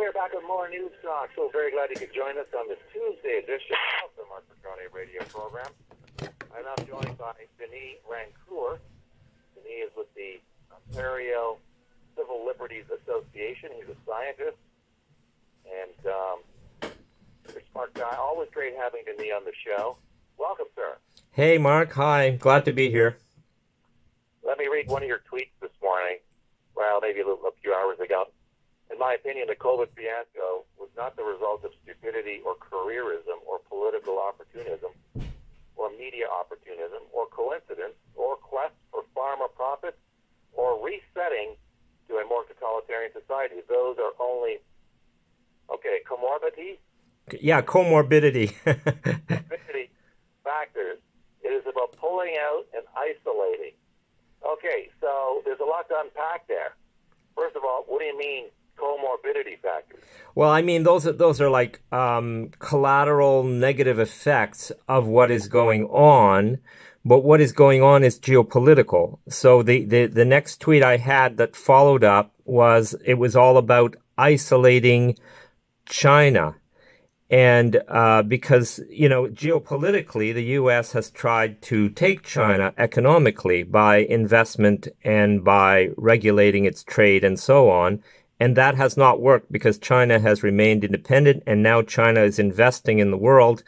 we're back with more news talk. So very glad you could join us on this Tuesday edition of the Marc Patrone radio program. I'm now joined by Denis Rancourt. Denis is with the Ontario Civil Liberties Association. He's a scientist and um, a smart guy. Always great having Denis on the show. Welcome, sir. Hey, Marc. Hi. Glad to be here. Let me read one of your tweets this morning. Well, maybe a, little, a few hours ago. In my opinion, the COVID fiasco was not the result of stupidity or careerism or political opportunism or media opportunism or coincidence or quest for pharma profit or resetting to a more totalitarian society. Those are only, okay, comorbidity? Yeah, comorbidity. comorbidity factors. It is about pulling out and isolating. Okay, so there's a lot to unpack there. First of all, what do you mean comorbidity factors? Well, I mean those are those are like um, collateral negative effects of what is going on. But what is going on is geopolitical. So the, the, the next tweet I had that followed up was it was all about isolating China. And uh, because, you know, geopolitically, the U.S. has tried to take China economically by investment and by regulating its trade and so on. And that has not worked because China has remained independent and now China is investing in the world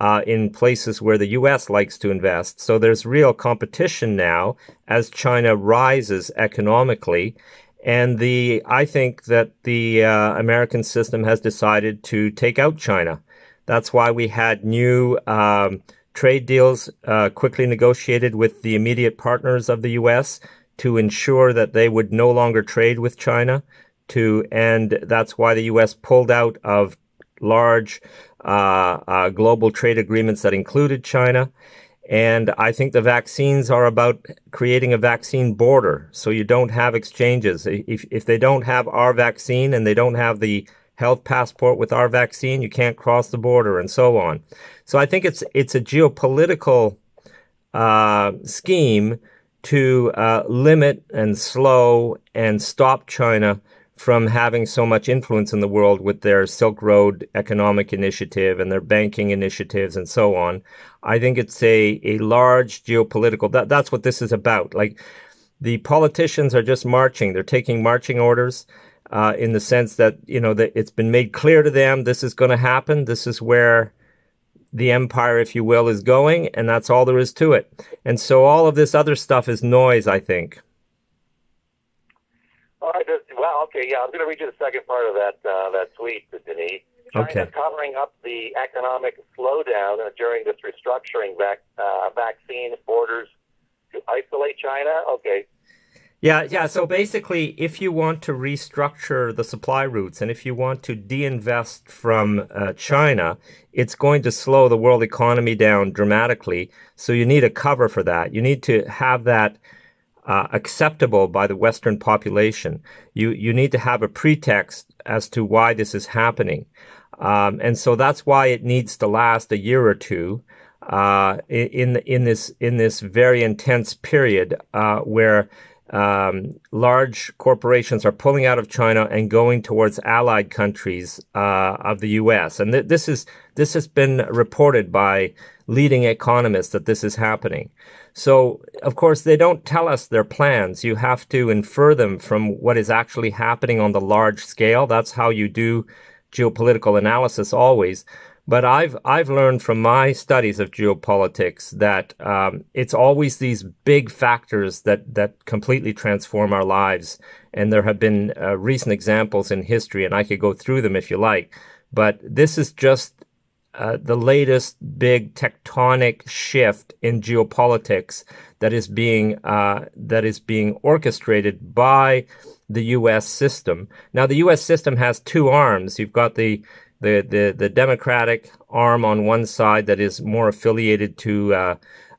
uh, in places where the U.S. likes to invest. So there's real competition now as China rises economically. And the, I think that the uh, American system has decided to take out China. That's why we had new um, trade deals uh, quickly negotiated with the immediate partners of the U.S. to ensure that they would no longer trade with China. To end. that's why the U.S. pulled out of large uh, uh, global trade agreements that included China. And I think the vaccines are about creating a vaccine border so you don't have exchanges. If, if they don't have our vaccine and they don't have the health passport with our vaccine, you can't cross the border and so on. So I think it's, it's a geopolitical, uh, scheme to, uh, limit and slow and stop China from having so much influence in the world with their Silk Road economic initiative and their banking initiatives and so on. I think it's a, a large geopolitical, that, that's what this is about. Like the politicians are just marching. They're taking marching orders, uh, in the sense that, you know, that it's been made clear to them this is going to happen. This is where the empire, if you will, is going. And that's all there is to it. And so all of this other stuff is noise, I think. Okay. Yeah, I'm going to read you the second part of that uh, that tweet, Denis. China Okay. covering up the economic slowdown uh, during this restructuring vac- uh, vaccine orders to isolate China. Okay. Yeah, yeah. So basically, if you want to restructure the supply routes and if you want to de-invest from uh, China, it's going to slow the world economy down dramatically. So you need a cover for that. You need to have that uh, acceptable by the Western population. You you need to have a pretext as to why this is happening, um, and so that's why it needs to last a year or two. Uh, in in this in this very intense period uh, where um, large corporations are pulling out of China and going towards allied countries uh, of the U.S. And th- this is this has been reported by leading economists that this is happening. So, of course, they don't tell us their plans. You have to infer them from what is actually happening on the large scale. That's how you do geopolitical analysis always. But I've I've learned from my studies of geopolitics that um, it's always these big factors that that completely transform our lives. And there have been uh, recent examples in history, and I could go through them if you like. But this is just uh, the latest big tectonic shift in geopolitics that is being uh, that is being orchestrated by the U.S. system. Now, the U.S. system has two arms. You've got the the the, the Democratic arm on one side that is more affiliated to uh,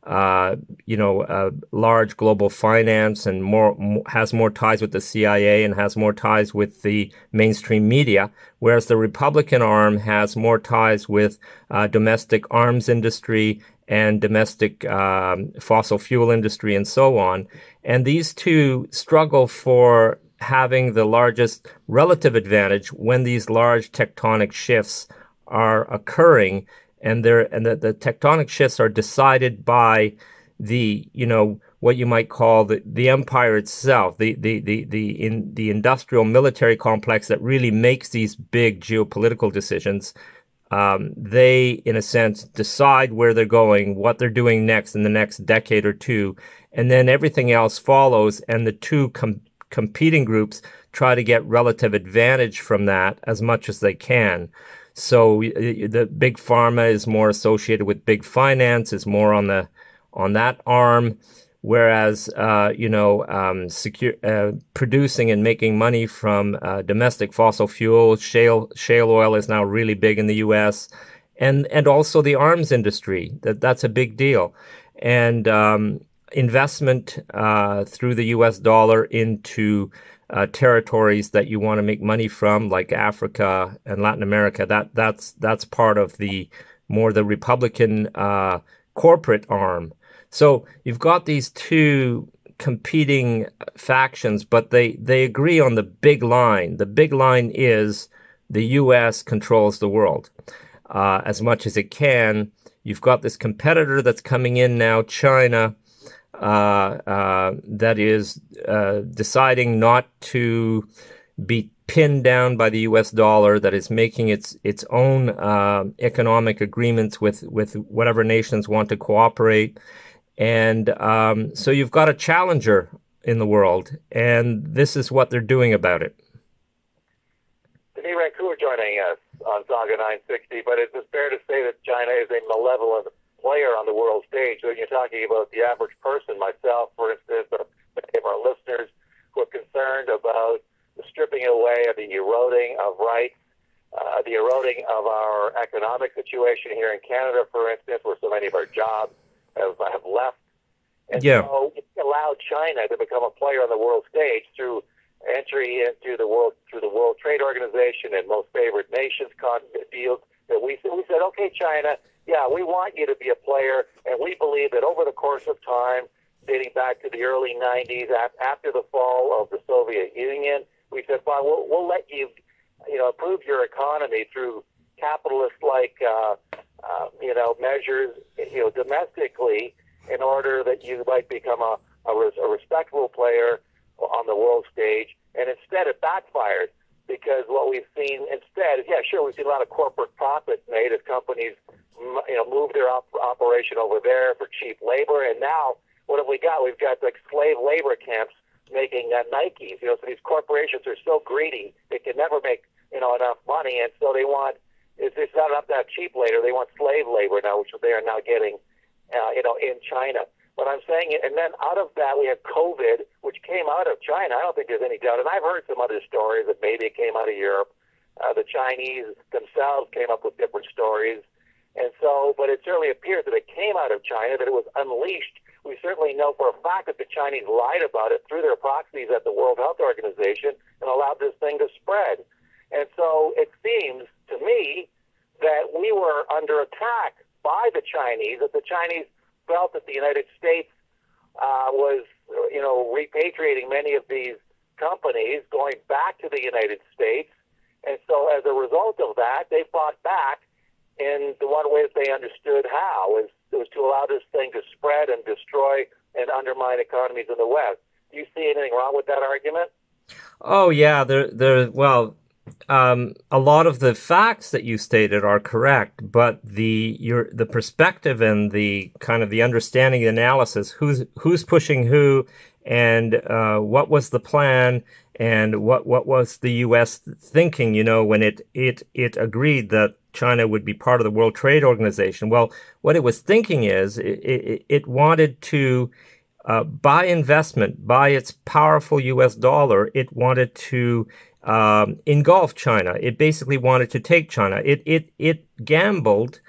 uh, you know, uh, large global finance and more, has more ties with the CIA and has more ties with the mainstream media, whereas the Republican arm has more ties with uh, domestic arms industry and domestic um, fossil fuel industry and so on. And these two struggle for having the largest relative advantage when these large tectonic shifts are occurring and they and the, the tectonic shifts are decided by the you know what you might call the, the empire itself, the the the the in the industrial military complex that really makes these big geopolitical decisions. Um, they, in a sense, decide where they're going, what they're doing next in the next decade or two, and then everything else follows. And the two com- competing groups try to get relative advantage from that as much as they can. So the big pharma is more associated with big finance, is more on the on that arm, whereas uh, you know um, secure, uh, producing and making money from uh, domestic fossil fuel, shale shale oil is now really big in the U.S. and and also the arms industry that that's a big deal, and um, investment uh, through the U.S. dollar into uh, territories that you want to make money from, like Africa and Latin America. That that's that's part of the more the Republican uh, corporate arm. So you've got these two competing factions, but they they agree on the big line. The big line is the U.S. controls the world uh, as much as it can. You've got this competitor that's coming in now, China that is uh, deciding not to be pinned down by the U.S. dollar, that is making its its own uh, economic agreements with with whatever nations want to cooperate, and um, so you've got a challenger in the world, and this is what they're doing about it. Denis Rancourt joining us on Saga 960, but is it fair to say that China is a malevolent player on the world stage. When you're talking about the average person, myself, for instance, or many of our listeners who are concerned about the stripping away of the eroding of rights, uh, the eroding of our economic situation here in Canada, for instance, where so many of our jobs have, have left. And yeah. so it allowed China to become a player on the world stage through entry into the world through the World Trade Organization and most favored nations deals that we we said, okay, China, yeah, we want you to be a player, and we believe that over the course of time, dating back to the early 90s, after the fall of the Soviet Union, we said, fine, we'll, we'll let you, you know, improve your economy through capitalist-like, uh, uh, you know, measures, you know, domestically, in order that you might become a, a, a respectable player on the world stage. And instead, it backfired because what we've seen instead is, yeah, sure, we've seen a lot of corporate profits made as companies you know, move their op- operation over there for cheap labor. And now, what have we got? We've got like slave labor camps making uh, Nikes. You know, so these corporations are so greedy they can never make you know enough money, and so they want it's, it's not enough to cheap labor. They want slave labor now, which they are now getting, uh, you know, in China. But I'm saying and then out of that we have COVID, which came out of China. I don't think there's any doubt, and I've heard some other stories that maybe it came out of Europe. Uh, the Chinese themselves came up with different stories. And so, but it certainly appears that it came out of China, that it was unleashed. We certainly know for a fact that the Chinese lied about it through their proxies at the World Health Organization and allowed this thing to spread. And so it seems to me that we were under attack by the Chinese, that the Chinese felt that the United States uh, was, you know, repatriating many of these companies, going back to the United States. And so as a result of that, they fought back in the one way that they understood how was, was to allow this thing to spread and destroy and undermine economies in the West. Do you see anything wrong with that argument? Oh yeah, there, there. Well, um, a lot of the facts that you stated are correct, but the your the perspective and the kind of the understanding, the analysis, who's who's pushing who, and uh, what was the plan, and what what was the U.S. thinking? You know, when it it it agreed that China would be part of the World Trade Organization. Well, what it was thinking is it, it, it wanted to, uh, by investment, by its powerful U.S. dollar, it wanted to um, China. It basically wanted to take China. It it it gambled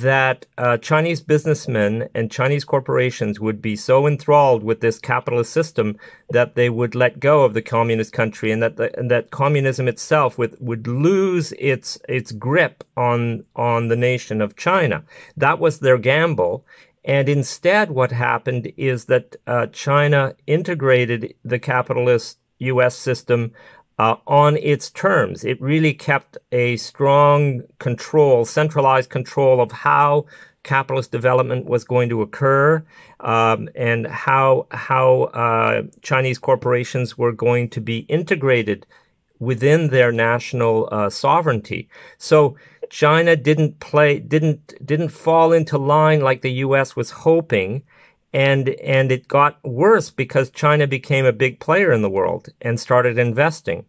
that uh, Chinese businessmen and Chinese corporations would be so enthralled with this capitalist system that they would let go of the communist country, and that the, and that communism itself would would lose its its grip on on the nation of China. That was their gamble. And instead, what happened is that uh, China integrated the capitalist U.S. system uh, on its terms. It really kept a strong control, centralized control of how capitalist development was going to occur um, and how how uh, Chinese corporations were going to be integrated within their national uh, sovereignty. So China didn't play didn't didn't fall into line like the U.S. was hoping. And, and it got worse because China became a big player in the world and started investing.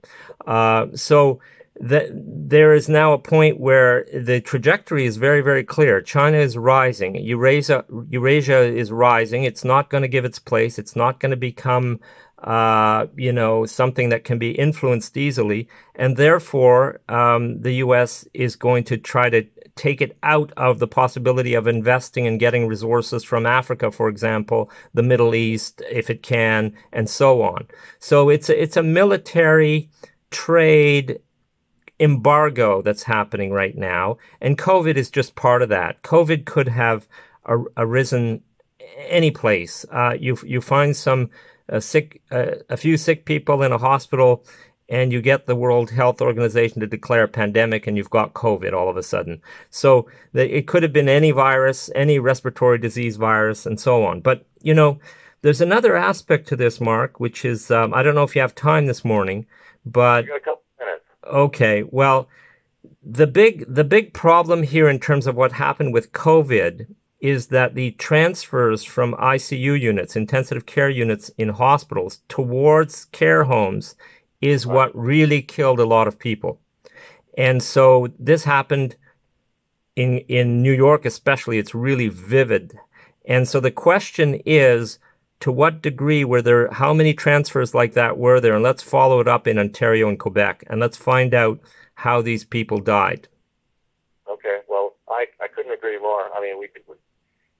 Uh, so, that there is now a point where the trajectory is very, very clear. China is rising. Eurasia, Eurasia is rising. It's not going to give its place. It's not going to become, uh, you know, something that can be influenced easily. And therefore, um, the U.S. is going to try to take it out of the possibility of investing and getting resources from Africa, for example, the Middle East, if it can, and so on. So it's a, it's a military trade embargo that's happening right now, and COVID is just part of that. COVID could have ar- arisen any place. Uh, you you find some uh, sick, uh, a few sick people in a hospital, and you get the World Health Organization to declare a pandemic, and you've got COVID all of a sudden. So it could have been any virus, any respiratory disease virus, and so on. But you know. There's another aspect to this, Marc, which is um, I don't know if you have time this morning, but Okay, well, the big the big problem here in terms of what happened with COVID is that the transfers from ICU units, intensive care units in hospitals towards care homes is what really killed a lot of people. And so this happened in in New York especially it's really vivid. And so the question is to what degree were there, how many transfers like that were there? And let's follow it up in Ontario and Quebec and let's find out how these people died. Okay, well, I, I couldn't agree more. I mean, we could,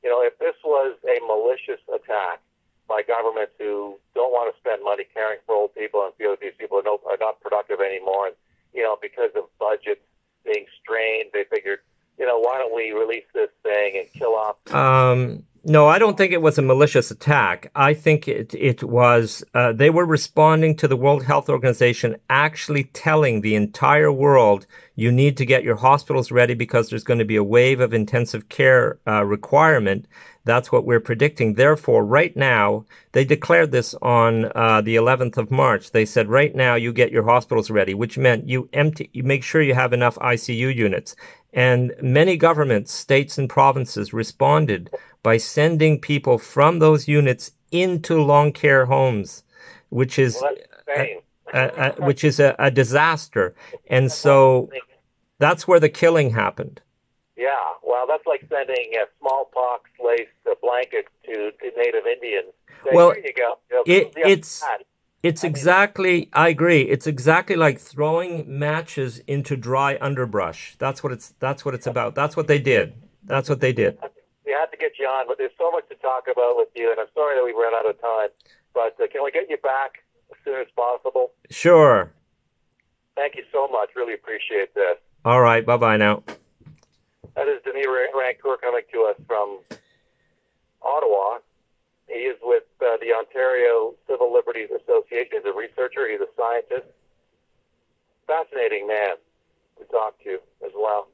you know, if this was a malicious attack by governments who don't want to spend money caring for old people and feel that these people are, no, are not productive anymore, and, you know, because of budgets being strained, they figured, you know, why don't we release this thing and kill off. Um, no, I don't think it was a malicious attack. I think it, it was, uh, they were responding to the World Health Organization actually telling the entire world, you need to get your hospitals ready because there's going to be a wave of intensive care uh, requirement. That's what we're predicting. Therefore, right now, they declared this on uh, the 11th of March. They said, right now, you get your hospitals ready, which meant you empty, you make sure you have enough ICU units. And many governments, states and provinces responded by sending people from those units into long care homes, which is well, a, a, a, which is a, disaster. And so that's where the killing happened. Yeah, well, that's like sending uh, a smallpox laced blankets to, to Native Indians. well, you go. it, it's it's exactly. I agree. It's exactly like throwing matches into dry underbrush. That's what it's. That's what it's about. That's what they did. That's what they did. We had to get you on, but there's so much to talk about with you, and I'm sorry that we ran out of time. But uh, can we get you back as soon as possible? Sure. Thank you so much. Really appreciate this. All right. Bye bye now. That is Denis Rancourt coming to us from Ottawa. He is with uh, the Ontario Civil Liberties Association. He's a researcher. He's a scientist. Fascinating man to talk to as well.